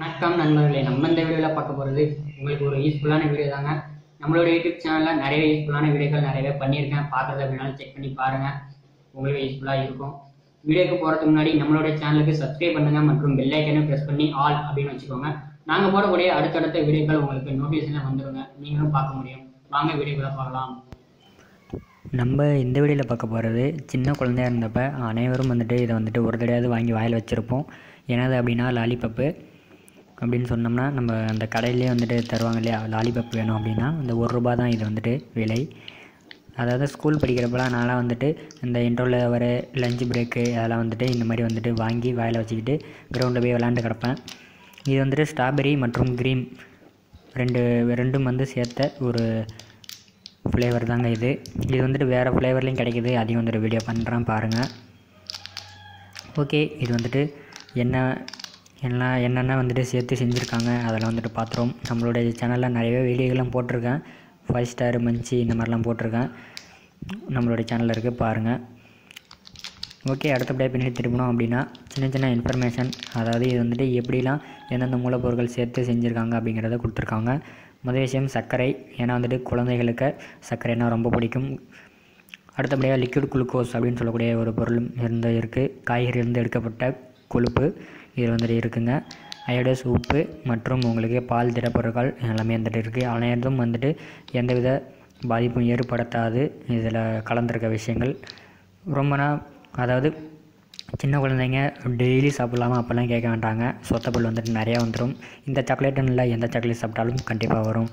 வணக்கம் நண்பர்களே நம்ம இந்த வீடியோவில் பார்க்க போகிறது உங்களுக்கு ஒரு யூஸ்ஃபுல்லான வீடியோ தாங்க. நம்மளோட யூடியூப் சேனலில் நிறைய யூஸ்ஃபுல்லான வீடியோக்கள் நிறையவே பண்ணியிருக்கேன். பார்க்குறது அப்படின்னாலும் செக் பண்ணி பாருங்கள் உங்களுக்கு யூஸ்ஃபுல்லாக இருக்கும். வீடியோக்கு போகிறதுக்கு முன்னாடி நம்மளோட சேனலுக்கு சப்ஸ்கிரைப் பண்ணுங்கள் மற்றும் பெல் ப்ரெஸ் பண்ணி ஆல் அப்படின்னு வச்சுக்கோங்க. நாங்கள் போடக்கூடிய அடுத்தடுத்த வீடியோக்கள் உங்களுக்கு நோட்டிஃபிகேஷனில் வந்துடுங்க நீங்களும் பார்க்க முடியும். வாங்க வீடியோக்குள்ள பார்க்கலாம் நம்ம இந்த வீடியோவில் பார்க்க போகிறது சின்ன குழந்தையா இருந்தப்ப அனைவரும் வந்துட்டு இதை வந்துட்டு ஒரு தடையாவது வாங்கி வாயில் வச்சுருப்போம். என்னது அப்படின்னா லாலிபப்பு அப்படின்னு சொன்னோம்னா நம்ம அந்த கடையிலே வந்துட்டு தருவாங்க இல்லையா? லாலிபப் வேணும் அப்படின்னா அந்த ஒரு ரூபா தான் இது வந்துட்டு விலை. அதாவது ஸ்கூல் படிக்கிறப்பெல்லாம் நான்லாம் வந்துட்டு இந்த இன்டர்வில் வர லஞ்ச் பிரேக்கு அதெல்லாம் வந்துட்டு இந்த மாதிரி வந்துட்டு வாங்கி வாயில் வச்சுக்கிட்டு கிரவுண்டில் போய் விளாண்டு கிடப்பேன். இது வந்துட்டு ஸ்ட்ராபெரி மற்றும் க்ரீம் ரெண்டு ரெண்டும் வந்து சேர்த்த ஒரு ஃப்ளேவர் தாங்க இது. இது வந்துட்டு வேறு ஃப்ளேவர்லேயும் கிடைக்குது. அதையும் வந்துட்டு வீடியோ பண்ணுறேன் பாருங்கள் ஓகே இது வந்துட்டு என்ன எல்லாம் என்னென்ன வந்துட்டு சேர்த்து செஞ்சுருக்காங்க அதெல்லாம் வந்துட்டு பார்த்துருவோம் நம்மளுடைய சேனலில் நிறையவே வீடியோலாம் போட்டிருக்கேன். ஃபைவ் ஸ்டார் மஞ்சி இந்த மாதிரிலாம் போட்டிருக்கேன். நம்மளுடைய சேனலில் இருக்குது பாருங்கள் ஓகே அடுத்தபடியாக பின்னாடி திரும்பணும் அப்படின்னா சின்ன சின்ன இன்ஃபர்மேஷன் அதாவது இது வந்துட்டு எப்படிலாம் எந்தெந்த மூலப்பொருட்கள் சேர்த்து செஞ்சுருக்காங்க அப்படிங்கிறத கொடுத்துருக்காங்க. முதல் விஷயம் சர்க்கரை. ஏன்னா வந்துட்டு குழந்தைகளுக்கு சர்க்கரைனா ரொம்ப பிடிக்கும். அடுத்தபடியாக லிக்விட் குளுக்கோஸ் அப்படின்னு சொல்லக்கூடிய ஒரு பொருளும் இருந்து இருக்குது காய்கறியிலிருந்து எடுக்கப்பட்ட கொழுப்பு. இது வந்துட்டு இருக்குங்க அயோடஸ் உப்பு மற்றும் உங்களுக்கு பால் திடப்பொருட்கள் எல்லாமே வந்துட்டு இருக்குது அனைத்தும் வந்துட்டு எந்தவித பாதிப்பும் ஏற்படுத்தாது. இதில் கலந்துருக்க விஷயங்கள். ரொம்ப நாள் அதாவது சின்ன குழந்தைங்க டெய்லி சாப்பிட்லாமா அப்போல்லாம் கேட்க வேண்டாங்க. சொத்தப்பல் வந்துட்டு நிறையா வந்துடும் இந்த சாக்லேட்டுன்னு இல்லை எந்த சாக்லேட் சாப்பிட்டாலும் கண்டிப்பாக வரும்.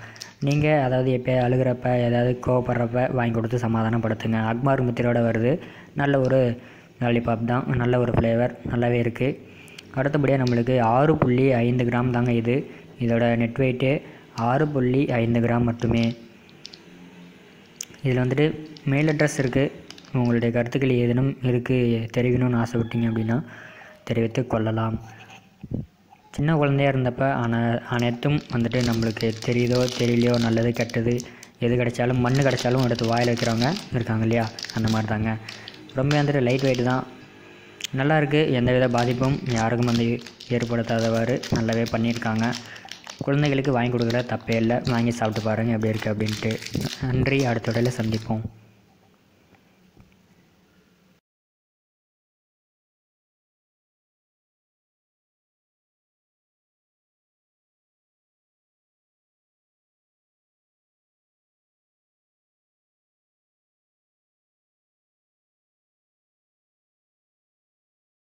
நீங்கள் அதாவது எப்போ அழுகிறப்ப ஏதாவது கோவப்படுறப்ப வாங்கி கொடுத்து சமாதானப்படுத்துங்க. அக்மார் முத்திரோட வருது. நல்ல ஒரு லாலிபாப் தான். நல்ல ஒரு ஃப்ளேவர். நல்லாவே இருக்குது அடுத்தபடியாக நம்மளுக்கு ஆறு புள்ளி ஐந்து கிராம் தாங்க இது. இதோட நெட் வெயிட்டு ஆறு புள்ளி ஐந்து கிராம் மட்டுமே. இதில் வந்துட்டு மெயில் அட்ரஸ் இருக்குது உங்களுடைய கருத்துக்கள் ஏதேனும் இருக்குது தெரிவிக்கணும்னு ஆசைப்பட்டீங்க அப்படின்னா தெரிவித்து கொள்ளலாம். சின்ன குழந்தையா இருந்தப்போ அன அனைத்தும் வந்துட்டு நம்மளுக்கு தெரியுதோ தெரியலையோ நல்லது கெட்டது எது கிடைச்சாலும் மண் கிடைச்சாலும் எடுத்து வாயில் வைக்கிறவங்க இருக்காங்க இல்லையா? அந்த மாதிரி தாங்க ரொம்ப வந்துட்டு லைட் வெயிட் தான். நல்லா இருக்குது எந்தவித பாதிப்பும் யாருக்கும் வந்து ஏற்படுத்தாதவாறு நல்லாவே பண்ணியிருக்காங்க. குழந்தைகளுக்கு வாங்கி கொடுக்குற தப்பே இல்லை. வாங்கி சாப்பிட்டு பாருங்கள் எப்படி இருக்குது அப்படின்ட்டு. நன்றி. அடுத்த உடலில் சந்திப்போம்.